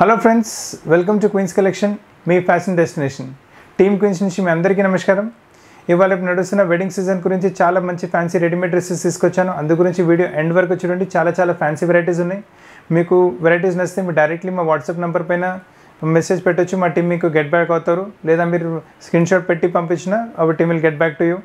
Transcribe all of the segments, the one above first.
Hello friends welcome to Queens collection me fashion destination team Queens నుంచి మీ అందరికీ నమస్కారం. ఇవాళ ఇప్పుడు నడుస్తున్న వెడ్డింగ్ సీజన్ గురించి చాలా మంచి ఫ్యాన్సీ రెడీమేడ్ డ్రెస్సెస్ తీసుకొచ్చాను. అందు గురించి వీడియో ఎండ్ వరకు చూడండి. చాలా చాలా ఫ్యాన్సీ వెరైటీస్ ఉన్నాయి. మీకు వెరైటీస్ నచ్చితే మీరు డైరెక్ట్లీ మా వాట్సాప్ నెంబర్ పైన మెసేజ్ పెట్టొచ్చు. మా టీం మీకు గెట్ బ్యాక్ అవుతారు. లేదా మీరు స్క్రీన్ షాట్ పెట్టి పంపించిన అవి team will get back to you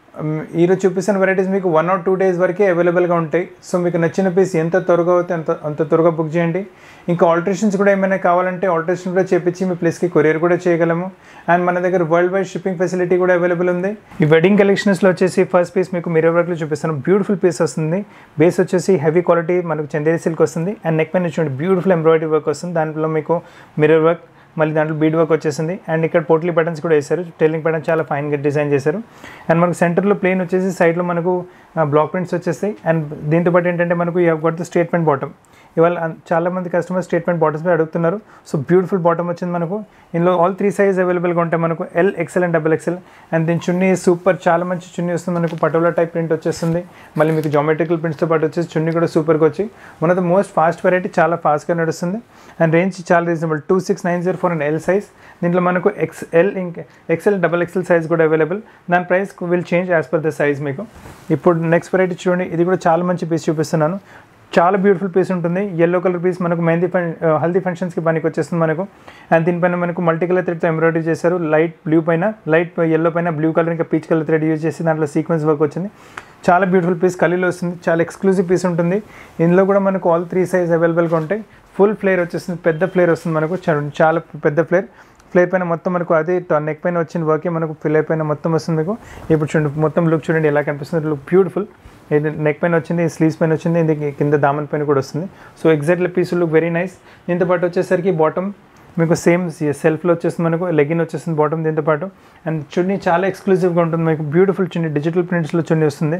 ఈరోజు చూపిస్తున్న వెరైటీస్ మీకు వన్ ఆర్ టూ డేస్ వరకే అవైలబుల్గా ఉంటాయి. సో మీకు నచ్చిన పీస్ ఎంత త్వరగా అవుతే అంత అంత త్వరగా బుక్ చేయండి. ఇంకా ఆల్టరేషన్స్ కూడా ఏమైనా కావాలంటే ఆల్టరేషన్ కూడా చేపించి మీ ప్లేస్కి కొరియర్ కూడా చేయగలము. అండ్ మన దగ్గర వరల్డ్ వైడ్ షిప్పింగ్ ఫెసిలిటీ కూడా అవైలబుల్ ఉంది. ఈ వెడ్డింగ్ కలెక్షన్స్లో వచ్చేసి ఫస్ట్ పీస్ మీకు మిర్రర్ వర్క్లో చూపిస్తాను. బ్యూటిఫుల్ పీస్ వస్తుంది. బేస్ వచ్చేసి హెవీ క్వాలిటీ మనకు చందేరి సిల్క్ వస్తుంది. అండ్ నెక్ పైన చూడండి బ్యూటిఫుల్ ఎంబ్రాయిడరీ వర్క్ వస్తుంది. దాంట్లో మీకు మిర్రర్ వర్క్ మళ్ళీ దాంట్లో బీడ్ వర్క్ వచ్చేసింది. అండ్ ఇక్కడ పోట్లీ బటన్స్ కూడా వేశారు. టైలింగ్ బటన్ చాలా ఫైన్గా డిజైన్ చేశారు. అండ్ మనకు సెంటర్లో ప్లేన్ వచ్చేసి సైడ్లో మనకు బ్లాక్ ప్రింట్స్ వచ్చేస్తాయి. అండ్ దీంతో పాటు ఏంటంటే మనకు you got the statement bottom ఇవాళ చాలామంది చాలా మంది కస్టమర్ స్టేట్మెంట్ బాటమ్స్ మీద అడుగుతున్నారు. సో బ్యూటిఫుల్ బాటమ్ వచ్చింది మనకు. ఇందులో ఆల్ త్రీ సైజ్ అవైలబుల్గా ఉంటాయి మనకు. L XL and double XL and దీని చున్నీ సూపర్ చాలా మంచి చున్నీ వస్తుంది మనకు. పటోలా టైప్ ప్రింట్ వచ్చేస్తుంది. మళ్ళీ మీకు జామెట్రికల్ ప్రింట్స్తో పాటు వచ్చేసి చున్నీ కూడా సూపర్గా వచ్చి one of the most fast variety చాలా ఫాస్ట్గా నడుస్తుంది. అండ్ రేంజ్ చాలా reasonable two six nine zero four and L size దీంట్లో మనకు ఎక్స్ఎల్ ఇంక ఎక్సెల్ డబల్ ఎక్సెల్ సైజ్ కూడా అవైలబుల్ దాని price will change as per the size మీకు. ఇప్పుడు నెక్స్ట్ వెరైటీ చూడండి. ఇది కూడా చాలా మంచి పీస్ చూపిస్తున్నాను. చాలా బ్యూటిఫుల్ పీస్ ఉంటుంది. ఎల్లో కలర్ పీస్ మనకు మెహందీ ఫంక్ హల్దీ ఫంక్షన్స్కి పనికి వచ్చేస్తుంది మనకు. అండ్ దీనిపైన మనకు మల్టీ కలర్ థ్రెడ్తో ఎంబ్రాయిడరీ చేశారు. లైట్ బ్లూ పైన లైట్ ఎల్లో పైన బ్లూ కలర్ ఇంకా పీచ్ కలర్ థ్రెడ్ యూజ్ చేసి దాంట్లో సీక్వెన్స్ వర్క్ వచ్చింది. చాలా బ్యూటిఫుల్ పీస్ కలిలో వస్తుంది. చాలా ఎక్స్క్లూజివ్ పీస్ ఉంటుంది. ఇందులో కూడా మనకు ఆల్ త్రీ సైజ్ అవైలబుల్గా ఉంటాయి. ఫుల్ ఫ్లేర్ వచ్చేస్తుంది. పెద్ద ఫ్లేర్ వస్తుంది మనకు. చాలా పెద్ద ఫ్లేర్ ఫ్లేర్ పైన మొత్తం మనకు అదే నెక్ పైన వచ్చిన వర్కే మనకు. ఫ్లేర్ పైన మొత్తం వస్తుంది మీకు. ఇప్పుడు చూడండి మొత్తం లుక్ చూడండి ఎలా కనిపిస్తుంది. లుక్ బ్యూటిఫుల్ నెక్ పైన వచ్చింది స్లీవ్స్ పైన వచ్చింది ఇది కింద దామన్ పైన కూడా వస్తుంది. So exactly piece look very nice దీంతో పాటు వచ్చేసరికి బాటమ్ మీకు సేమ్ సెల్ఫ్లో వచ్చేస్తుంది మనకు లెగిన్ వచ్చేస్తుంది బాటమ్ దీంతో పాటు. అండ్ చున్నీ చాలా ఎక్స్క్లూజివ్గా ఉంటుంది మీకు బ్యూటిఫుల్ చున్నీ డిజిటల్ ప్రింట్స్లో చున్నీ వస్తుంది.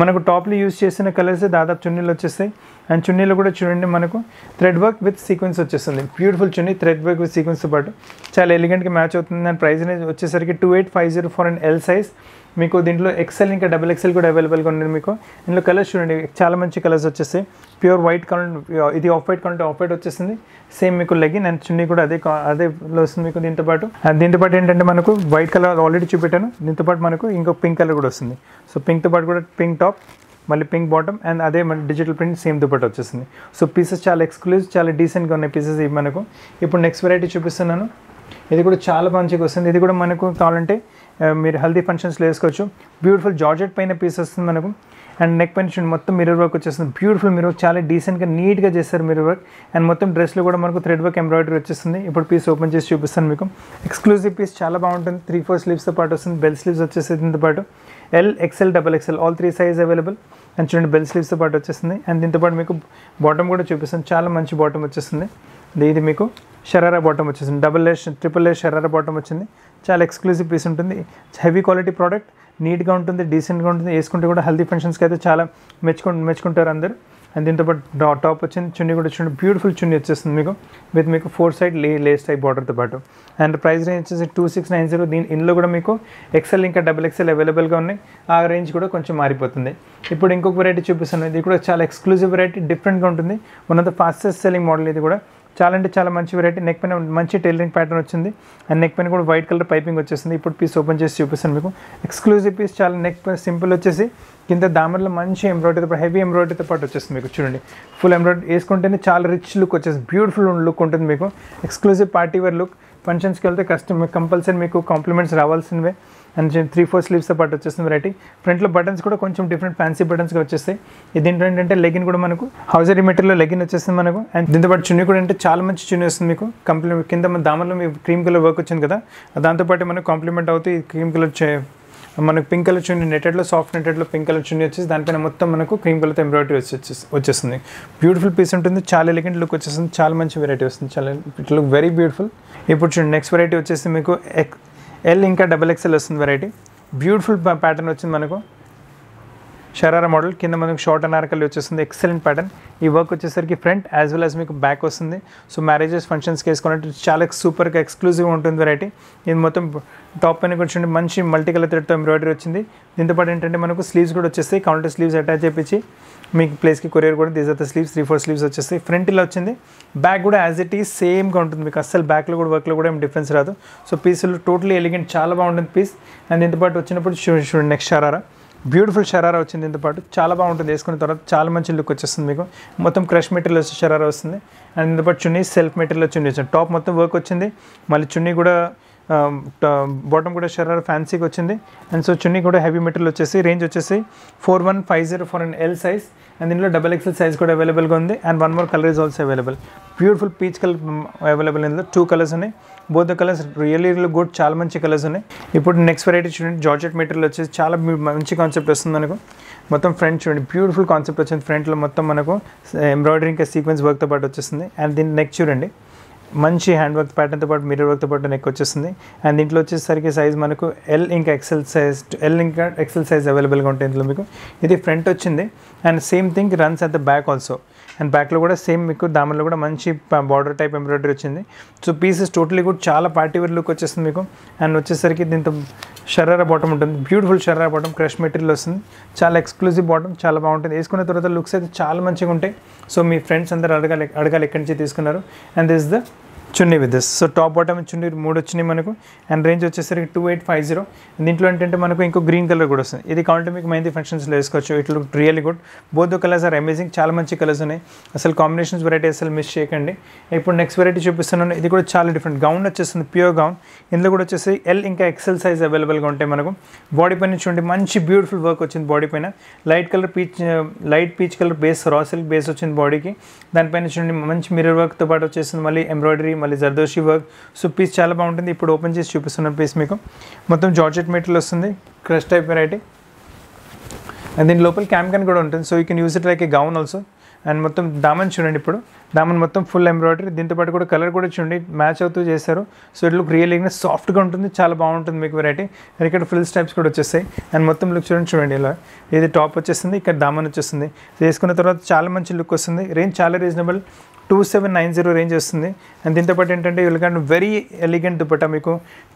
మనకు టాప్లో యూజ్ చేసిన కలర్స్ దాదాపు చున్నీలు వచ్చేస్తాయి. అండ్ చున్నీలు కూడా చూడండి మనకు థ్రెడ్ వర్క్ విత్ సీక్వెన్స్ వచ్చేస్తుంది. Beautiful chunni thread work with సీక్వెన్స్తో పాటు. చాలా ఎలిగెంట్గా మ్యాచ్ అవుతుంది. అండ్ ప్రైస్ అనేది వచ్చేసరికి two eight five zero four and L size మీకు దీంట్లో ఎక్సెల్ ఇంకా డబుల్ ఎక్సెల్ కూడా అవైలబుల్గా ఉంది మీకు. ఇందులో కలర్స్ చూడండి చాలా మంచి కలర్స్ వచ్చేసి ప్యూర్ వైట్ కలర్ ఇది off white colour off white వచ్చేసింది సేమ్ మీకు లెగిన్ అండ్ చున్నీ కూడా అదే కా- అదే వస్తుంది మీకు దీంతో పాటు. దీంతో పాటు ఏంటంటే మనకు వైట్ కలర్ ఆల్రెడీ చూపెట్టాను. దీంతో పాటు మనకు ఇంకో పింక్ కలర్ కూడా వస్తుంది. సో పింక్తో పాటు కూడా పింక్ టాప్ మళ్ళీ పింక్ బాటమ్ అండ్ అదే మన డిజిటల్ ప్రింట్ సేమ్ దుపట్ట వచ్చేసింది సో పీసెస్ చాలా ఎక్స్క్లూజివ్ చాలా డీసెంట్గా ఉన్నాయి పీసెస్ ఇవి మనకు. ఇప్పుడు నెక్స్ట్ వెరైటీ చూపిస్తున్నాను. ఇది కూడా చాలా మంచిగా వస్తుంది. ఇది కూడా మనకు కావాలంటే మీరు హల్దీ ఫంక్షన్స్లో వేసుకోవచ్చు. బ్యూటిఫుల్ జార్జెట్ పైన పీస్ వస్తుంది మనకు. అండ్ నెక్ పైన చూడండి మొత్తం మిర్రర్ వర్క్ వచ్చేస్తుంది. బ్యూటిఫుల్ మిర్రర్ చాలా డీసెంట్గా నీట్గా చేస్తారు మిర్రర్ వర్క్ అండ్ మొత్తం డ్రెస్లో కూడా మనకు థ్రెడ్ వర్క్ ఎంబ్రాయిడరీ వచ్చేస్తుంది. ఇప్పుడు పీస్ ఓపెన్ చేసి చూపిస్తాను మీకు. ఎక్స్క్లూజివ్ పీస్ చాలా బాగుంటుంది. త్రీ ఫోర్ స్లీవ్స్తో పాటు వస్తుంది. బెల్ స్లీవ్స్ వచ్చేసి దీంతో పాటు. L XL double XL all three size available and చూడండి బెల్ స్లీవ్స్తో పాటు వచ్చేస్తుంది. అండ్ దీంతో పాటు మీకు బాటమ్ కూడా చూపిస్తుంది చాలా మంచి బాటమ్ వచ్చేస్తుంది. ఇది- ఇది మీకు షరారా బాటమ్ వచ్చేసింది. Double A triple A sharara bottom వచ్చింది. చాలా ఎక్స్క్లూజివ్ పీస్ ఉంటుంది. హెవీ క్వాలిటీ ప్రోడక్ట్ నీట్గా ఉంటుంది డీసెంట్గా ఉంటుంది. వేసుకుంటే కూడా హెల్దీ ఫంక్షన్స్కి అయితే చాలా మెచ్చుకు మెచ్చుకుంటారు అందరు. అండ్ దీంతో పాటు టాప్ వచ్చింది. చున్నీ కూడా చూడండి. బ్యూటిఫుల్ చున్నీ వచ్చేస్తుంది మీకు. విత్ మీకు ఫోర్ సైడ్ లే లేస్ టైప్ బార్డర్తో పాటు. అండ్ ప్రైస్ రేంజ్ వచ్చేసి టూ సిక్స్ నైన్ జీరో దీని ఇందులో కూడా మీకు ఎక్సెల్ ఇంకా డబుల్ ఎక్సెల్ అవైలబుల్గా ఉన్నాయి. ఆ రేంజ్ కూడా కొంచెం మారిపోతుంది. ఇప్పుడు ఇంకొక వెరైటీ చూపిస్తున్నాను ఇది కూడా చాలా ఎక్స్క్లూజివ్ వెరైటీ డిఫరెంట్గా ఉంటుంది. One of the fastest selling model ఇది కూడా. చాలా అంటే చాలా మంచి వెరైటీ నెక్ పైన మంచి టైలరింగ్ ప్యాటర్న్ వచ్చింది. అండ్ నెక్ పైన కూడా వైట్ కలర్ పైపింగ్ వచ్చేసింది. ఇప్పుడు పీస్ ఓపెన్ చేసి చూపిస్తాను మీకు. ఎక్స్క్లూజివ్ పీస్ చాలా నెక్ సింపుల్ వచ్చేసి కింద దామర్లో మంచి ఎంబ్రాయిడరీతో పాటు హెవీ ఎంబ్రాయిడరీతో పాటు వచ్చేస్తుంది మీకు. చూడండి. ఫుల్ ఎంబ్రాయిడరీ వేసుకుంటేనే చాలా రిచ్ లుక్ వచ్చేసి బ్యూటిఫుల్ లుక్ ఉంటుంది మీకు. ఎక్స్క్లూజివ్ పార్టీ వేర్ లుక్ ఫంక్షన్స్కి వెళ్తే కస్టమర్ కంపల్సరీ మీకు కాంప్లిమెంట్స్ రావాల్సినవే. అండ్ త్రీ ఫోర్ స్లీవ్స్తో పాటు వచ్చేస్తుంది వెరైటీ ఫ్రంట్లో బటన్స్ కూడా కొంచెం డిఫరెంట్ ఫ్యాన్సీ బటన్స్గా వచ్చేస్తాయి. ఇది ఏంటంటే లెగిన్ కూడా మనకు. హౌజరీ మెటీరియల్లో లెగిన్ వచ్చేస్తుంది మనకు. అండ్ దీంతో పాటు చున్నీ కూడా అంటే చాలా మంచి చున్నీ వస్తుంది మీకు. కంప్లీట్ కింద మన దామర్లో మీ క్రీమ్ కలర్ వర్క్ వచ్చింది కదా. దాంతోపాటు మనకు కాంప్లిమెంట్ అవుతూ ఈ క్రీమ్ కలర్ మనకు పింక్ కలర్ చున్నీ నెటెడ్లో సాఫ్ట్ నెటెడ్లో పింక్ కలర్ చున్నీ వచ్చేసి దానిపైన మొత్తం మనకు క్రీమ్ కలర్తో ఎంబ్రాయిడరీ వచ్చేసి వచ్చేస్తుంది. బ్యూటిఫుల్ పీస్ ఉంటుంది. చాలా ఎలిగెంట్ లుక్ వచ్చేస్తుంది. చాలా మంచి వెరైటీ వస్తుంది. చాలా ఇట్ లుక్ వెరీ బ్యూటిఫుల్ ఇప్పుడు చూడండి నెక్స్ట్ వెరైటీ వచ్చేసి మీకు ఎల్ ఇంకా డబుల్ ఎక్స్ఎల్ వస్తుంది వెరైటీ బ్యూటిఫుల్ ప్యాటర్న్ వచ్చింది మనకు. షరారా మోడల్ కింద మనకు షార్ట్ అనార్కలి వచ్చేస్తుంది. ఎక్సలెంట్ ప్యాటర్న్ ఈ వర్క్ వచ్చేసరికి ఫ్రంట్ యాజ్ వెల్ యాజ్ మీకు బ్యాక్ వస్తుంది. సో మ్యారేజెస్ ఫంక్షన్స్కి వేసుకున్నట్టు చాలా సూపర్గా ఎక్స్క్లూజివ్గా ఉంటుంది వెరైటీ ఇది మొత్తం టాప్ పైన కూర్చుంటే మంచి మల్టీ కలర్ థ్రెడ్తో ఎంబ్రాయిడరీ వచ్చింది. దీంతో పాటు ఏంటంటే మనకు స్లీవ్స్ కూడా వచ్చేస్తాయి. కౌంటర్ స్లీవ్స్ అటాచ్ చేయించి మీకు ప్లేస్కి కొరియర్ కూడా these are sleeves three four sleeves వచ్చేస్తాయి. ఫ్రంట్ ఇలా వచ్చింది. బ్యాక్ కూడా యాజ్ ఇట్ ఈస్ సేమ్గా ఉంటుంది మీకు. అస్సలు బ్యాక్లో కూడా వర్క్లో కూడా ఏం డిఫరెన్స్ రాదు. సో పీసులు టోటలీ ఎలిగెంట్ చాలా బాగుంటుంది పీస్ అండ్ దీంతో పాటు వచ్చినప్పుడు చూడండి నెక్స్ట్ షరారా. బ్యూటిఫుల్ షరారా వచ్చింది దీంతో పాటు. చాలా బాగుంటుంది. వేసుకున్న తర్వాత చాలా మంచి లుక్ వచ్చేస్తుంది మీకు. మొత్తం క్రష్ మెటీరియల్ వచ్చే షరారా వస్తుంది. అండ్ దీంతో పాటు చున్నీ సెల్ఫ్ మెటీరియల్ చున్నీ వచ్చింది. టాప్ మొత్తం వర్క్ వచ్చింది. మళ్ళీ చున్నీ కూడా Um, బాటమ్ um, కూడా షరారా ఫ్యాన్సీకి వచ్చింది. అండ్ సో చున్నీ కూడా హెవీ మెటీరియల్ వచ్చేసి రేంజ్ వచ్చేసి four one five zero four and L size and దీంట్లో డబల్ ఎక్సెల్ సైజ్ కూడా అవైలబుల్గా ఉంది. And one more colour is also available beautiful peach colour available ఇందులో టూ కలర్స్ ఉన్నాయి. Both the colours really real good చాలా మంచి colours ఉన్నాయి. ఇప్పుడు నెక్స్ట్ వెరైటీ చూడండి. జార్జెట్ మెటీరియల్ వచ్చేసి చాలా మంచి కాన్సెప్ట్ వస్తుంది మనకు. మొత్తం ఫ్రంట్ చూడండి. బ్యూటిఫుల్ కాన్సెప్ట్ వచ్చింది. ఫ్రంట్లో మొత్తం మనకు ఎంబ్రాయిడరీ ఇంకా సీక్వెన్స్ వర్క్తో పాటు వచ్చేస్తుంది. అండ్ దీని నెక్ చూడండి. మంచి హ్యాండ్ వర్క్ ప్యాటర్న్తో పాటు మిర్రర్ వర్క్తో పాటు నెక్ వచ్చేస్తుంది. అండ్ దీంట్లో వచ్చేసరికి సైజ్ మనకు ఎల్ ఇంకా ఎక్సెల్ సైజ్ ఎల్ ఇంకా ఎక్సెల్ సైజ్ అవైలబుల్గా ఉంటాయి ఇందులో మీకు. ఇది ఫ్రంట్ వచ్చింది. And same thing runs at the back also and బ్యాక్లో కూడా సేమ్ మీకు దామన్లో కూడా మంచి బార్డర్ టైప్ ఎంబ్రాయిడరీ వచ్చింది. సో పీసెస్ టోటలీ కూడా చాలా పార్టీ వేర్ లుక్ వచ్చేస్తుంది మీకు. అండ్ వచ్చేసరికి దీంతో షరారా బాటమ్ ఉంటుంది. Beautiful sharara bottom crush material వస్తుంది. చాలా ఎక్స్క్లూజివ్ బాటమ్ చాలా బాగుంటుంది. వేసుకున్న తర్వాత లుక్స్ అయితే చాలా మంచిగా ఉంటాయి. సో మీ ఫ్రెండ్స్ అందరూ అడగాలి అడగాలి ఎక్కడి నుంచి తీసుకున్నారు. And this the chunni with this so top bottom chunni మూడు వచ్చినాయి మనకు. అండ్ రేంజ్ వచ్చేసరికి టూ ఎయిట్ ఫైవ్ జీరో దీంట్లో ఏంటంటే మనకు ఇంకో గ్రీన్ కలర్ కూడా వస్తుంది. ఇది కావాలంటే మీకు మెహందీ ఫంక్షన్స్లో వేసుకోవచ్చు. It look really good both colours are amazing చాలా మంచి కలర్స్ ఉన్నాయి. అసలు కాంబినేషన్స్ వెరైటీ అసలు మిస్ చేయకండి. ఇప్పుడు నెక్స్ట్ వెరైటీ చూపిస్తున్నాను. ఇది కూడా చాలా డిఫరెంట్ గౌన్ వచ్చేస్తుంది. ప్యూర్ గౌన్ ఇందులో కూడా వచ్చేసి ఎల్ ఇంకా ఎక్సెల్ సైజ్ అవైలబుల్గా ఉంటాయి మనకు. బాడీ పైన చూడండి. మంచి బ్యూటిఫుల్ వర్క్ వచ్చింది బాడీ పైన. Light colour peach light peach colour base raw silk base వచ్చింది బాడీకి దానిపైన చూడండి. మంచి మిర్రర్ వర్క్తో పాటు వచ్చేసింది మళ్ళీ ఎంబ్రాయిడరీ మళ్ళీ జర్దోషి వర్క్. సో పీస్ చాలా బాగుంటుంది. ఇప్పుడు ఓపెన్ చేసి చూపిస్తున్నాను పీస్ మీకు. మొత్తం జార్జెట్ మెటీరియల్ వస్తుంది. క్రష్ టైప్ వెరైటీ అండ్ దీని లోపల క్యామ్కన్ కూడా ఉంటుంది. So you can use it like a gown also and మొత్తం దామన్ చూడండి ఇప్పుడు. దామని మొత్తం ఫుల్ ఎంబ్రాయిడరీ దీంతో పాటు కూడా కలర్ కూడా చూడండి మ్యాచ్ అవుతూ చేశారు. సో ఇట్ లుక్ రియల్ సాఫ్ట్గా ఉంటుంది చాలా బాగుంటుంది మీకు వెరైటీ ఇక్కడ ఫుల్ స్టైప్స్ కూడా వచ్చేస్తాయి అండ్ మొత్తం లుక్ చూడండి చూడండి ఇలా. ఇది టాప్ వచ్చేస్తుంది ఇక్కడ దామన్ వచ్చేస్తుంది వేసుకున్న తర్వాత చాలా మంచి లుక్ వస్తుంది. రేంజ్ చాలా reasonable two seven nine zero range వస్తుంది. అండ్ దీంతో పాటు ఏంటంటే ఇలాగంటే వెరీ ఎలిగెంట్ దుపట్టా మీకు.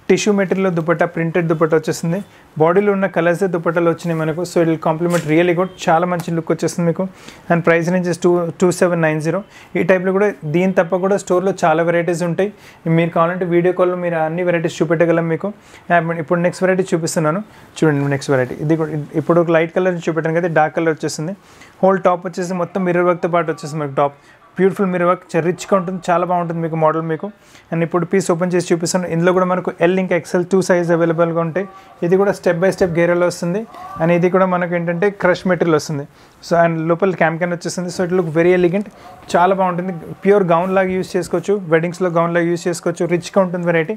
Tissue material dupatta printed dupatta వచ్చేస్తుంది బాడీలో ఉన్న కలర్సే దుపట్టాలు వచ్చినాయి మనకు. So it complement really good చాలా మంచి లుక్ వచ్చేస్తుంది మీకు. And price ranges two two seven nine zero ఈ ఈ టైప్లో కూడా దీని తప్ప కూడా స్టోర్లో చాలా వెరైటీస్ ఉంటాయి. మీరు కావాలంటే వీడియో కాల్లో మీరు అన్ని వెరైటీస్ చూపెట్టగలం మీకు. ఇప్పుడు నెక్స్ట్ వెరైటీ చూపిస్తున్నాను. చూడండి నెక్స్ట్ వెరైటీ ఇది కూడా ఇప్పుడు లైట్ కలర్ చూపెట్టాను కదా డార్క్ కలర్ వచ్చేసింది. హోల్ టాప్ వచ్చేసి మొత్తం మిర్రర్ వర్క్తో పాటు వచ్చేసి మీకు టాప్ బ్యూటిఫుల్ మిర్రర్ వర్క్ రిచ్గా ఉంటుంది చాలా బాగుంటుంది మీకు మోడల్ మీకు. అండ్ ఇప్పుడు పీస్ ఓపెన్ చేసి చూపిస్తాను ఇందులో కూడా మనకు ఎల్ ఇంకా ఎక్సెల్ టూ సైజ్ అవైలబుల్గా ఉంటాయి. ఇది కూడా స్టెప్ బై స్టెప్ గేరలో వస్తుంది. అండ్ ఇది కూడా మనకు ఏంటంటే క్రష్ మెటీరియల్ వస్తుంది. సో అండ్ లోపల క్యామ్ క్యాన్ వచ్చేస్తుంది so it look very elegant. చాలా బాగుంటుంది. ప్యూర్ గౌన్ లాగా యూస్ చేసుకోవచ్చు. వెడ్డింగ్స్లో గౌన్ లాగా యూస్ చేసుకోవచ్చు. రిచ్గా ఉంటుంది variety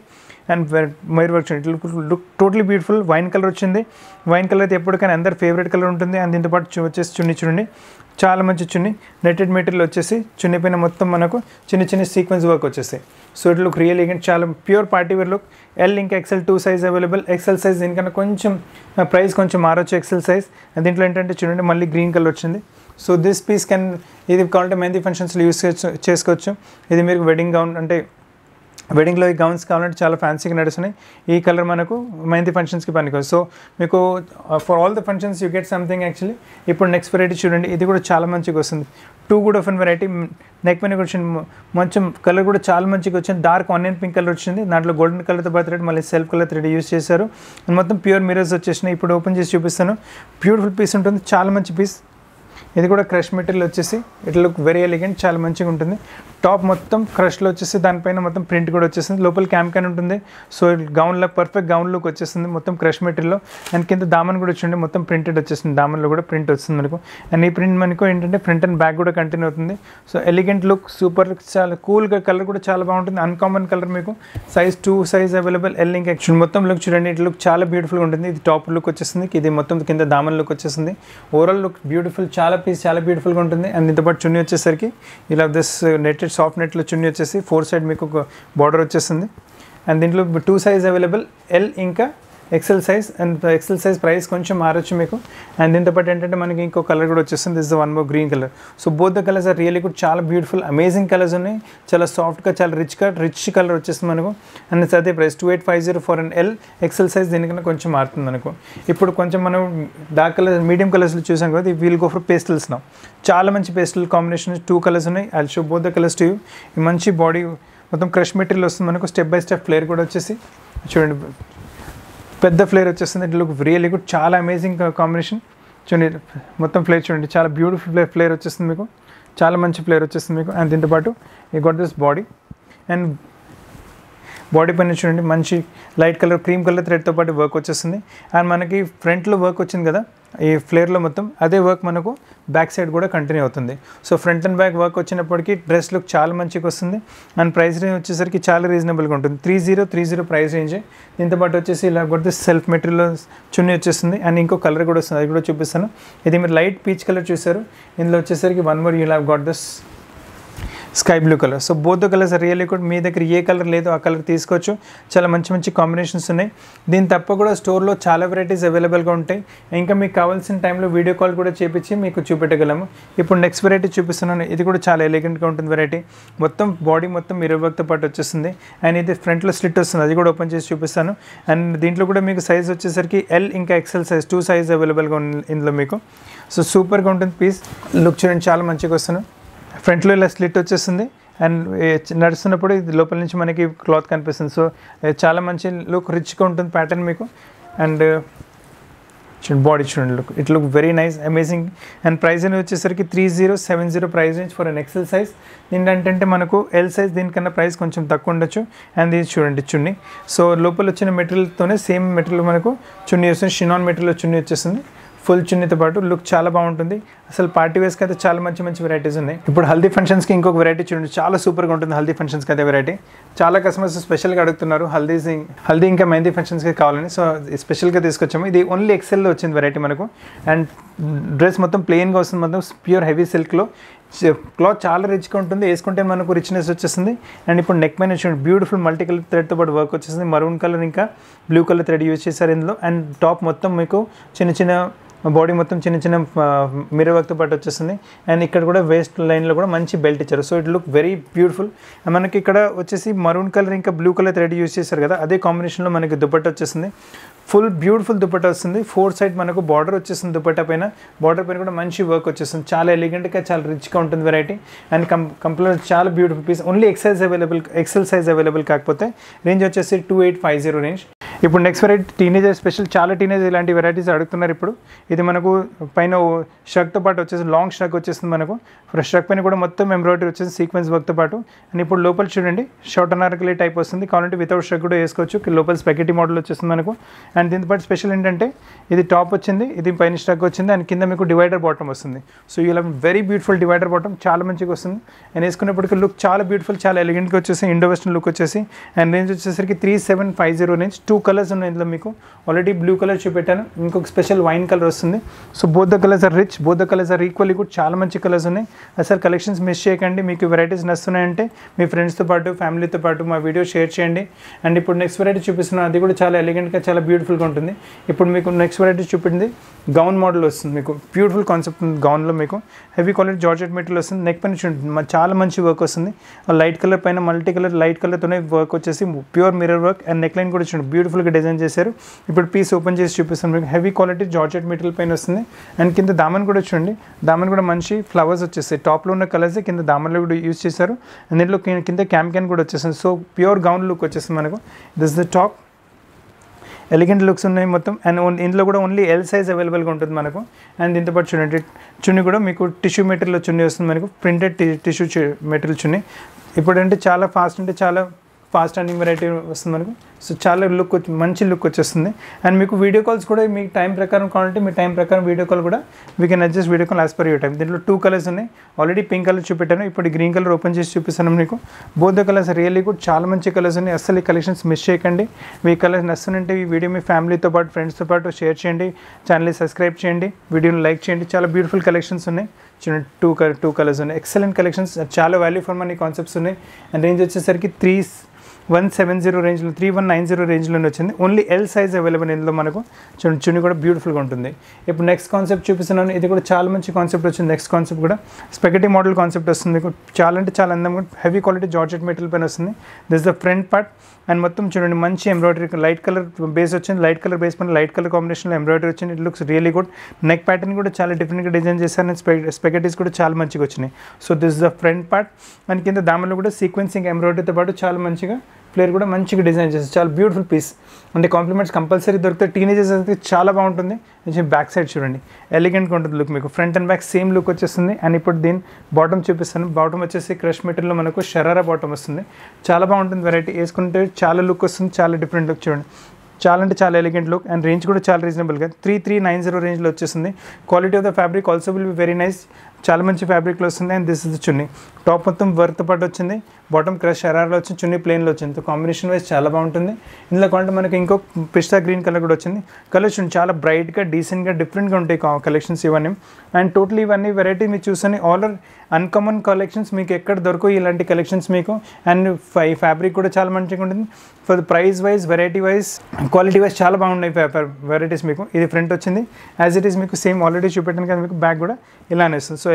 and మైర్ work it look look totally beautiful wine colour వచ్చింది. వైన్ కలర్ అయితే ఎప్పటికైనా అందరి ఫేవరెట్ కలర్ ఉంటుంది. అండ్ దీంతో పాటు వచ్చేసి చున్ని చున్ని చాలా మంచి చున్ని. నెట్టెడ్ మెటీరియల్ వచ్చేసి చున్ని పైన మొత్తం మనకు చిన్న చిన్న సీక్వెన్స్ వర్క్ వచ్చేసి సో ఇట్ లుక్ రియల్ చాలా pure party wear look L ఇంకా XL two size available XL size దీనికన్నా కొంచెం ప్రైస్ కొంచెం మారొచ్చు ఎక్సెల్ సైజ్ దీంట్లో ఏంటంటే చూడండి మళ్ళీ గ్రీన్ కలర్ వచ్చింది. సో దిస్ పీస్ కెన్ ఇది కావాలంటే మెహందీ ఫంక్షన్స్లో యూస్ చేసుకోవచ్చు. ఇది మీరు వెడ్డింగ్ గౌన్ అంటే వెడ్డింగ్లో ఈ గౌన్స్ కావాలంటే చాలా ఫ్యాన్సీగా నడుస్తున్నాయి. ఈ కలర్ మనకు మెహందీ ఫంక్షన్స్కి పనికి సో మీకు for all the functions you get something actually ఇప్పుడు నెక్స్ట్ వెరైటీ చూడండి. ఇది కూడా చాలా మంచిగా వస్తుంది. టూ కూడా ఆఫ్ వెరైటీ నెక్ పైన కూడా వచ్చింది. మంచి కలర్ కూడా చాలా మంచిగా వచ్చింది. డార్క్ ఆనియన్ పింక్ కలర్ వచ్చింది. దాంట్లో గోల్డెన్ కలర్తో పాటు థ్రెడ్ మళ్ళీ సెల్ఫ్ కలర్ థ్రెడ్ యూస్ చేశారు. మొత్తం ప్యూర్ మిరర్స్ వచ్చేసినాయి. ఇప్పుడు ఓపెన్ చేసి చూపిస్తాను. బ్యూటిఫుల్ పీస్ ఉంటుంది. చాలా మంచి పీస్ ఇది కూడా క్రష్ మెటీరియల్ వచ్చేసి ఇట్ లుక్ వెరీ ఎలిగెంట్ చాలా మంచిగా ఉంటుంది. టాప్ మొత్తం క్రష్లో వచ్చేసి దానిపైన మొత్తం ప్రింట్ కూడా వచ్చేసింది. లోపల క్యామ్ క్యాన్ ఉంటుంది. సో గౌన్లో పర్ఫెక్ట్ గౌన్ లుక్ వచ్చేస్తుంది మొత్తం క్రష్ మెటీరియల్లో అండ్ కింద దామన్ కూడా వచ్చింది మొత్తం ప్రింటెడ్ వచ్చేసింది. దామన్లో కూడా ప్రింట్ వస్తుంది మనకు. అండ్ ఈ ప్రింట్ మనకు ఏంటంటే ఫ్రంట్ అండ్ బ్యాక్ కూడా కంటిన్యూ అవుతుంది. సో ఎలిగెంట్ లుక్ సూపర్ చాలా కూల్గా కలర్ కూడా చాలా బాగుంటుంది. అన్కామన్ కలర్ మీకు. Size two size available L actual మొత్తం లుక్ చూడండి ఇట్ లుక్ చాలా బ్యూటిఫుల్గా ఉంటుంది. ఇది టాప్ లుక్ వచ్చేసింది. ఇది మొత్తం కింద దామన్ లుక్ వచ్చేస్తుంది ఓవరాల్ లుక్ బ్యూటిఫుల్ చాలా పీస్ చాలా బ్యూటిఫుల్గా ఉంటుంది. అండ్ దీంతో పాటు చున్నీ వచ్చేసరికి ఇలా దిస్ నెట్టెడ్ సాఫ్ట్ నెట్లో చున్నీ వచ్చేసి ఫోర్ సైడ్ మీకు ఒక బార్డర్ వచ్చేస్తుంది. అండ్ దీంట్లో టూ సైజ్ అవైలబుల్ ఎల్ ఇంకా XL size and XL size price కొంచెం మారచ్చు మీకు. అండ్ దీంతో పాటు ఏంటంటే మనకి ఇంకో కలర్ కూడా వచ్చేస్తుంది. This the one more green colour so both the colours are really good చాలా బ్యూటిఫుల్ అమేజింగ్ కలర్స్ ఉన్నాయి. చాలా సాఫ్ట్గా చాలా రిచ్గా రిచ్ కలర్ వచ్చేస్తుంది మనకు. అండ్ అదే price two eight five zero four and L XL size దీనికన్నా కొంచెం మారుతుంది మనకు. ఇప్పుడు కొంచెం మనం డార్క్ కలర్ మీడియం కలర్స్లో చూసాం కదా వీల్ గో ఫర్ పేస్టల్స్ నా చాలా మంచి పేస్టల్ కాంబినేషన్ టూ కలర్స్ ఉన్నాయి. I show both the colours to you మంచి బాడీ మొత్తం క్రష్ మెటీరియల్ వస్తుంది మనకు. స్టెప్ బై స్టెప్ ఫ్లేర్ కూడా వచ్చేసి. చూడండి పెద్ద ఫ్లేర్ వచ్చేస్తుంది. ఇట్ లుక్ రియల్లీ గుడ్ చాలా అమేజింగ్ కాంబినేషన్ చూడండి మొత్తం ఫ్లేర్ చూడండి. చాలా బ్యూటిఫుల్ ఫ్లేర్ ఫ్లేర్ వచ్చేస్తుంది మీకు. చాలా మంచి ఫ్లేర్ వచ్చేస్తుంది మీకు. అండ్ దీంతో పాటు ఈ got this body and body పైన చూడండి మంచి లైట్ కలర్ క్రీమ్ కలర్ థ్రెడ్తో పాటు వర్క్ వచ్చేస్తుంది. అండ్ మనకి ఫ్రంట్లో వర్క్ వచ్చింది కదా. ఈ ఫ్లేర్లో మొత్తం అదే వర్క్ మనకు బ్యాక్ సైడ్ కూడా కంటిన్యూ అవుతుంది. So front and back work వచ్చినప్పటికీ డ్రెస్ లుక్ చాలా మంచిగా వస్తుంది. అండ్ ప్రైస్ రేంజ్ వచ్చేసరికి చాలా రీజనబుల్గా ఉంటుంది. Three zero three zero price range. దీంతో పాటు వచ్చేసి ఇలా కొడితే సెల్ఫ్ మెటీరియల్ చున్నీ వచ్చేస్తుంది. అండ్ ఇంకో కలర్ కూడా వస్తుంది. అది కూడా చూపిస్తాను. ఇది మీరు లైట్ పీచ్ కలర్ చూసారు ఇందులో వచ్చేసరికి one more you have got this. Sky blue colour. So both colours really కూడా మీ దగ్గర ఏ కలర్ లేదో ఆ కలర్ తీసుకోవచ్చు. చాలా మంచి మంచి కాంబినేషన్స్ ఉన్నాయి. దీని తప్ప కూడా స్టోర్లో చాలా వెరైటీస్ అవైలబుల్గా ఉంటాయి. ఇంకా మీకు కావాల్సిన టైంలో వీడియో కాల్ కూడా చేపించి మీకు చూపెట్టగలము. ఇప్పుడు నెక్స్ట్ వెరైటీ చూపిస్తున్నాను. ఇది కూడా చాలా ఎలిగెంట్గా ఉంటుంది వెరైటీ మొత్తం బాడీ మొత్తం ఇరవైతో పాటు వచ్చేస్తుంది. అండ్ ఇది ఫ్రంట్లో స్లిట్ వస్తుంది. అది కూడా ఓపెన్ చేసి చూపిస్తాను. అండ్ దీంట్లో కూడా మీకు సైజ్ వచ్చేసరికి ఎల్ ఇంకా ఎక్సెల్ సైజ్ టూ సైజ్ అవైలబుల్గా ఉంది ఇందులో మీకు. సో సూపర్గా ఉంటుంది పీస్ లుక్ చూడండి చాలా మంచిగా వస్తున్నాను ఫ్రంట్లో ఇలా స్లిట్ వచ్చేస్తుంది అండ్ నడుస్తున్నప్పుడు ఇది లోపల నుంచి మనకి క్లాత్ కనిపిస్తుంది. సో చాలా మంచి లుక్ రిచ్గా ఉంటుంది ప్యాటర్న్ మీకు. అండ్ uh, చూడండి బాడీ చూడండి look it look very nice amazing and price అనేది వచ్చేసరికి three zero seven zero price range for an XL size ఏంటంటే మనకు ఎల్ సైజ్ దీనికన్నా ప్రైస్ కొంచెం తక్కువ ఉండొచ్చు. అండ్ ఇది చూడండి చున్ని. సో లోపల వచ్చిన మెటీరియల్తోనే సేమ్ మెటీరియల్ మనకు చున్నీ వస్తుంది. షినాన్ మెటీరియల్ చున్నీ వచ్చేస్తుంది. ఫుల్ చున్నీతో పాటు లుక్ చాలా బాగుంటుంది. అసలు పార్టీ వేస్కి అయితే చాలా మంచి మంచి వెరైటీస్ ఉన్నాయి. ఇప్పుడు హల్దీ ఫంక్షన్స్కి ఇంకొక వెరైటీ చూడండి. చాలా సూపర్గా ఉంటుంది హల్దీ ఫంక్షన్స్కి అయితే వెరైటీ చాలా కస్టమర్స్ స్పెషల్గా అడుగుతున్నారు హల్దీ హల్దీ ఇంకా మెహందీ ఫంక్షన్స్కి కావాలని. సో స్పెషల్గా తీసుకొచ్చాము. ఇది ఓన్లీ ఎక్సెల్లో వచ్చింది వెరైటీ మనకు. అండ్ డ్రెస్ మొత్తం ప్లెయిన్గా వస్తుంది. మొత్తం ప్యూర్ హెవీ సిల్క్లో క్లాత్ చాలా రిచ్గా ఉంటుంది. వేసుకుంటే మనకు రిచ్నెస్ వచ్చేస్తుంది. అండ్ ఇప్పుడు నెక్ పైన చూడండి. బ్యూటిఫుల్ మల్టీ కలర్ థ్రెడ్తో పాటు వర్క్ వచ్చేసింది మరూన్ కలర్ ఇంకా బ్లూ కలర్ థ్రెడ్ యూజ్ చేశారు ఇందులో. అండ్ టాప్ మొత్తం మీకు చిన్న చిన్న బాడీ మొత్తం చిన్న చిన్న మిర్ర వర్క్తో పాటు వచ్చేస్తుంది. అండ్ ఇక్కడ కూడా వేస్ట్ లైన్లో కూడా మంచి బెల్ట్ ఇచ్చారు. So it look very beautiful మనకి ఇక్కడ వచ్చేసి మరూన్ కలర్ ఇంకా బ్లూ కలర్ థ్రెడ్ యూస్ చేశారు కదా అదే కాంబినేషన్లో మనకి దుపట్ట వచ్చేస్తుంది ఫుల్ బ్యూటిఫుల్ దుపట్ట వస్తుంది. ఫోర్ సైడ్ మనకు బార్డర్ వచ్చేస్తుంది దుపట్ట పైన. బార్డర్ పైన కూడా మంచి వర్క్ వచ్చేస్తుంది చాలా ఎలిగెంట్గా చాలా రిచ్గా ఉంటుంది వెరైటీ అండ్ కం కంప్లీట్ చాలా beautiful piece only X size available XL size available కాకపోతే రేంజ్ వచ్చేసి two eight five zero range ఇప్పుడు నెక్స్ట్ వెరైటీ టీనేజర్ స్పెషల్ చాలా టీనేజర్ ఇలాంటి వెరైటీస్ అడుగుతున్నారు ఇప్పుడు. ఇది మనకు పైన షర్ట్తో పాటు వచ్చేసి లాంగ్ షర్క్ వచ్చేసింది మనకు. షర్క్ పైన కూడా మొత్తం ఎంబ్రాయిడరీ వచ్చేసి సీక్వెన్స్ వర్క్తో పాటు. అండ్ ఇప్పుడు లోపల చూడండి షార్ట్ అనార్కలీ టైప్ వస్తుంది. కావాలంటే వితౌట్ షర్క్ కూడా వేసుకోవచ్చు. లోపల స్పెకెటీ మోడల్ వచ్చేస్తుంది మనకు. అండ్ దీంతో పాటు స్పెషల్ ఏంటంటే ఇది టాప్ వచ్చింది ఇది పైన స్ట్రక్ వచ్చింది అండ్ కింద మీకు డివైడర్ బాటమ్ వస్తుంది. సో ఇలా వెరీ బ్యూటిఫుల్ డివైడర్ బాటమ్ చాలా మంచిగా వస్తుంది. అండ్ వేసుకున్నప్పటికీ లుక్ చాలా బ్యూటిఫుల్ చాలా ఎలిగెంట్గా వచ్చేసి ఇండో వెస్టర్న్ లుక్ వచ్చేసి. అండ్ రేంజ్ వచ్చేసరికి three seven five zero range two colours ఉన్నాయి ఇందులో మీకు. ఆల్రెడీ బ్లూ కలర్ చూపెట్టాను. ఇంకొక స్పెషల్ వైన్ కలర్ వస్తుంది. So both the colours are rich both the colours are equally కూడా చాలా మంచి కలర్స్ ఉన్నాయి. అసలు కలెక్షన్స్ మిస్ చేయకండి. మీకు వెరైటీస్ నస్తున్నాయంటే మీ ఫ్రెండ్స్తో పాటు ఫ్యామిలీతో పాటు మా వీడియో షేర్ చేయండి. అండ్ ఇప్పుడు నెక్స్ట్ వెరైటీ చూపిస్తున్నాను అది కూడా చాలా ఎలిగెంట్గా చాలా బ్యూటిఫుల్గా ఉంటుంది. ఇప్పుడు మీకు నెక్స్ట్ వెరైటీ చూపింది గౌన్ మోడల్ వస్తుంది మీకు. బ్యూటిఫుల్ కాన్సెప్ట్ ఉంది గౌన్లో మీకు. హెవీ క్వాలిటీ జార్జెట్ మెటీరియల్ వస్తుంది. నెక్ పైన ఉంటుంది చాలా మంచి వర్క్ వస్తుంది. లైట్ కలర్ పైన మల్టీ కలర్ లైట్ కలర్తోనే వర్క్ వచ్చేసి pure mirror work and neckline కూడా చూడండి. బ్యూటిఫుల్గా డిజైన్ చేశారు. ఇప్పుడు పీస్ ఓపెన్ చేసి చూపిస్తాను మీకు. హెవీ క్వాలిటీ జార్జెట్ మెటీరియల్ పైన వస్తుంది. అండ్ కింద దామన్ కూడా చూడండి. దామన్ కూడా మంచి ఫ్లవర్స్ వచ్చేస్తాయి. టాప్లో ఉన్న కలర్స్ కింద దామన్లో కూడా యూస్ చేశారు. అండ్ దీంట్లో కింద క్యామ్ క్యాన్ కూడా వచ్చేస్తుంది. సో ప్యూర్ గౌన్ లుక్ వచ్చేస్తుంది మనకు. This the top. Elegant looks ఉన్నాయి మొత్తం. అండ్ ఇందులో కూడా ఓన్లీ ఎల్ సైజ్ అవైలబుల్గా ఉంటుంది మనకు. అండ్ దీంతో పాటు చూడండి. చున్నీ కూడా మీకు టిష్యూ మెటీరియల్ చున్నీ వస్తుంది మనకు. Printed tissue material chunni. ఇప్పుడంటే చాలా ఫాస్ట్ అంటే చాలా ఫాస్ట్ స్టాండింగ్ వెరైటీ వస్తుంది మనకు. సో చాలా లుక్ వచ్చి మంచి లుక్ వచ్చేస్తుంది. అండ్ మీకు వీడియో కాల్స్ కూడా మీ టైం ప్రకారం కావాలంటే మీ టైం ప్రకారం వీడియో కాల్ కూడా we can adjust video call as per you time దీంట్లో టూ కలర్స్ ఉన్నాయి. ఆల్రెడీ పింక్ కలర్ చూపెట్టాను. ఇప్పుడు గ్రీన్ కలర్ ఓపెన్ చేసి చూపిస్తాను మీకు. బోధ కలర్స్ రియల్లీ కూడా చాలా మంచి కలర్స్ ఉన్నాయి. అసలు ఈ కలెక్షన్స్ మిస్ చేయకండి. మీ కలర్స్ నచ్చునంటే ఈ వీడియో మీ ఫ్యామిలీతో పాటు ఫ్రెండ్స్తో పాటు షేర్ చేయండి. ఛానల్ని సబ్స్క్రైబ్ చేయండి. వీడియోని లైక్ చేయండి. చాలా బ్యూటిఫుల్ కలెక్షన్స్ ఉన్నాయి. చిన్న టూ కలర్ టూ కలర్స్ ఉన్నాయి. ఎక్సలెంట్ కలెక్షన్స్ చాలా వాల్యూ ఫర్ మనీ కాన్సెప్ట్స్ ఉన్నాయి. అండ్ రేంజ్ వచ్చేసరికి త్రీ వన్ సెవెన్ జీరో రేంజ్లో త్రీ వన్ నైన్ జీరో రేంజ్లోనే వచ్చింది. ఓన్లీ ఎల్ సైజ్ అవైలబుల్ ఇందులో మనకు చూడండి చున్నీ కూడా బ్యూటిఫుల్గా ఉంటుంది. ఇప్పుడు నెక్స్ట్ కాన్సెప్ట్ చూపిస్తున్నాను. ఇది కూడా చాలా మంచి కాన్సెప్ట్ వచ్చింది. నెక్స్ట్ కాన్సెప్ట్ కూడా స్పెగటీ మోడల్ కాన్సెప్ట్ వస్తుంది. చాలా అంటే చాలా అందంగా హెవీ క్వాలిటీ జార్జెట్ మెటీరియల్ పైన వస్తుంది. This the front part and మొత్తం చూడండి మంచి ఎంబ్రాయిడరీ లైట్ కలర్ బేస్ వచ్చింది. లైట్ కలర్ బేస్ పైన లైట్ కలర్ కాంబినేషన్లో ఎంబ్రాయిడరీ వచ్చింది. It looks really good neck pattern కూడా చాలా డిఫరెంట్గా డిజైన్ చేశారు. అండ్ స్పెగటీస్ కూడా చాలా మంచిగా వచ్చినాయి. So this the front part and కింద దామలో కూడా సీక్వెన్సింగ్ ఎంబ్రాయిడరీతో పాటు చాలా మంచిగా ప్లేయర్ కూడా మంచిగా డిజైన్ చేస్తారు చాలా బ్యూటిఫుల్ పీస్ అంటే కాంప్లిమెంట్స్ కంపల్సరీ దొరికితే టీనేజర్స్ అయితే చాలా బాగుంటుంది. కొంచెం బ్యాక్ సైడ్ చూడండి. ఎలిగెంట్గా ఉంటుంది లుక్ మీకు. Front and back same look వచ్చేస్తుంది. అండ్ ఇప్పుడు దీని బాటమ్ చూపిస్తాను. బాటమ్ వచ్చేసి క్రష్ మెటీరియల్లో మనకు షరారా బాటమ్ వస్తుంది. చాలా బాగుంటుంది వెరైటీ వేసుకుంటే చాలా లుక్ వస్తుంది. చాలా డిఫరెంట్ లుక్ చూడండి. చాలా అంటే చాలా ఎలిగెంట్ లుక్ అండ్ రేంజ్ కూడా చాలా రీజనబుల్గా త్రీ త్రీ నైన్ జీరో రేంజ్లో వచ్చేస్తుంది. Quality of the fabric also will be very nice చాలా మంచి ఫ్యాబ్రిక్లో వస్తుంది and this is chunni top మొత్తం వర్త్ పాటు వచ్చింది. బాటమ్ క్రష్ షరార్లో వచ్చింది. చున్నీ ప్లెయిన్లో వచ్చింది. కాంబినేషన్ వైజ్ చాలా బాగుంటుంది. ఇందులో కొంటే మనకి ఇంకో పిస్తా గ్రీన్ కలర్ కూడా వచ్చింది. కలర్స్ చాలా బ్రైట్గా డీసెంట్గా డిఫరెంట్గా ఉంటాయి కలెక్షన్స్ ఇవన్నీ. అండ్ టోటల్ ఇవన్నీ వెరైటీ మీరు చూసని ఆల్ ఆర్ అన్కామన్ కలెక్షన్స్ మీకు ఎక్కడ దొరకవు ఇలాంటి కలెక్షన్స్ మీకు. అండ్ ఫై ఫ్యాబ్రిక్ కూడా చాలా మంచిగా ఉంటుంది. For price wise variety wise quality wise చాలా బాగున్నాయి వెరైటీస్ మీకు. ఇది ఫ్రంట్ వచ్చింది. యాజ్ ఇట్ ఈస్ మీకు సేమ్ ఆల్రెడీ చూపెట్టాను కదా మీకు బ్యాగ్ కూడా. ఇలానే వస్తుంది. So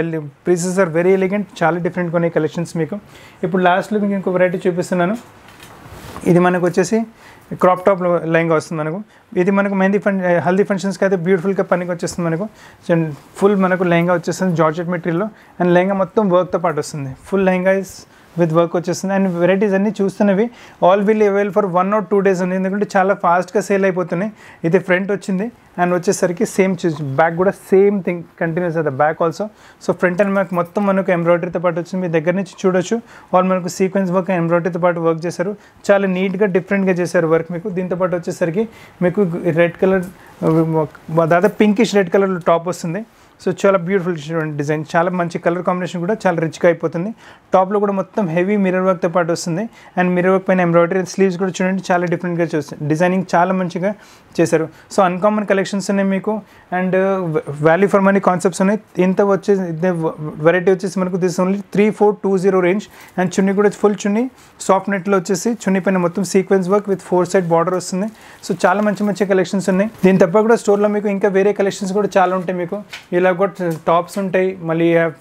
pieces are very elegant చాలా డిఫరెంట్ కొన్ని కలెక్షన్స్ మీకు. ఇప్పుడు లాస్ట్లో మీకు ఇంకో వెరైటీ చూపిస్తున్నాను. ఇది మనకు వచ్చేసి క్రాప్ టాప్ లెహంగా వస్తుంది మనకు. ఇది మనకు మెహందీ ఫంక్షన్ హల్దీ ఫంక్షన్స్కి అయితే బ్యూటిఫుల్గా పనికి వచ్చేస్తుంది మనకు. ఫుల్ మనకు లెహంగా వచ్చేస్తుంది జార్జెట్ మెటీరియల్లో అండ్ లెహంగా మొత్తం వర్క్తో పాటు వస్తుంది. Full lehenga is with work వచ్చేస్తుంది. అండ్ వెరైటీస్ అన్నీ చూస్తున్నవి. All will avail for one or two days ఉంది ఎందుకంటే చాలా ఫాస్ట్గా సేల్ అయిపోతున్నాయి. ఇది ఫ్రంట్ వచ్చింది. అండ్ వచ్చేసరికి సేమ్ బ్యాక్ కూడా సేమ్ థింగ్ కంటిన్యూస్ అదే. Back also so front and back మొత్తం మనకు ఎంబ్రాయిడరీతో పాటు వచ్చింది. మీ దగ్గర నుంచి చూడొచ్చు. వాళ్ళు మనకు సీక్వెన్స్ వర్క్ ఎంబ్రాయిడరీతో పాటు వర్క్ చేశారు. చాలా నీట్గా డిఫరెంట్గా చేశారు వర్క్ మీకు. దీంతో పాటు వచ్చేసరికి మీకు రెడ్ కలర్ దాదాపు పింకిష్ రెడ్ కలర్ టాప్ వస్తుంది. సో చాలా బ్యూటిఫుల్ డిజైన్ చాలా మంచి కలర్ కాంబినేషన్ కూడా చాలా రిచ్గా అయిపోతుంది. టాప్లో కూడా మొత్తం హెవీ మిర్రర్ వర్క్తో పాటు వస్తుంది. అండ్ మిర్రర్ వర్క్ పైన ఎంబ్రాయిడరీ స్లీవ్స్ కూడా చూడండి చాలా డిఫరెంట్గా చూస్తుంది డిజైనింగ్ చాలా మంచిగా చేశారు. సో అన్కామన్ కలెక్షన్స్ ఉన్నాయి మీకు. And value for money concepts ఉన్నాయి. ఇంత వచ్చేసి వెరైటీ వచ్చేసి మనకు this only three four two zero range and chunni కూడా ఫుల్ చున్నీ. సాఫ్ట్ నెట్లో వచ్చేసి చున్నీ పైన మొత్తం sequence work with four side border వస్తుంది. సో చాలా మంచి మంచి కలెక్షన్స్ ఉన్నాయి. దీని తప్ప కూడా స్టోర్లో మీకు ఇంకా వేరే కలెక్షన్స్ కూడా చాలా ఉంటాయి మీకు. ఇలా కూడా టాప్స్ uh, ఉంటాయి. మళ్ళీ హ్యావ్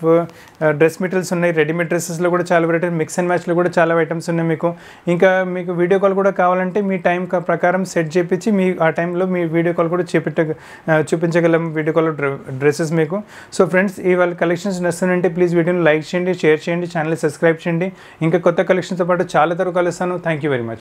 డ్రెస్ మెటీరియల్స్ ఉన్నాయి. రెడీమేడ్ డ్రెస్సెస్లో కూడా చాలా వెరైటీ మిక్స్ అండ్ మ్యాచ్లో కూడా చాలా ఐటమ్స్ ఉన్నాయి మీకు. ఇంకా మీకు వీడియో కాల్ కూడా కావాలంటే మీ టైం ప్రకారం సెట్ చేపించి మీ ఆ టైంలో మీ వీడియో కాల్ కూడా చూపించ చూపించగలం వీడియో కాల్ డ్రెస్సెస్ మీకు. సో ఫ్రెండ్స్ ఇవాళ కలెక్షన్స్ నచ్చుతుందంటే ప్లీజ్ వీడియోని లైక్ చేయండి షేర్ చేయండి ఛానల్ సబ్స్క్రైబ్ చేయండి. ఇంకా కొత్త కలెక్షన్స్తో పాటు చాలా తరకు కలుస్తాను. Thank you very much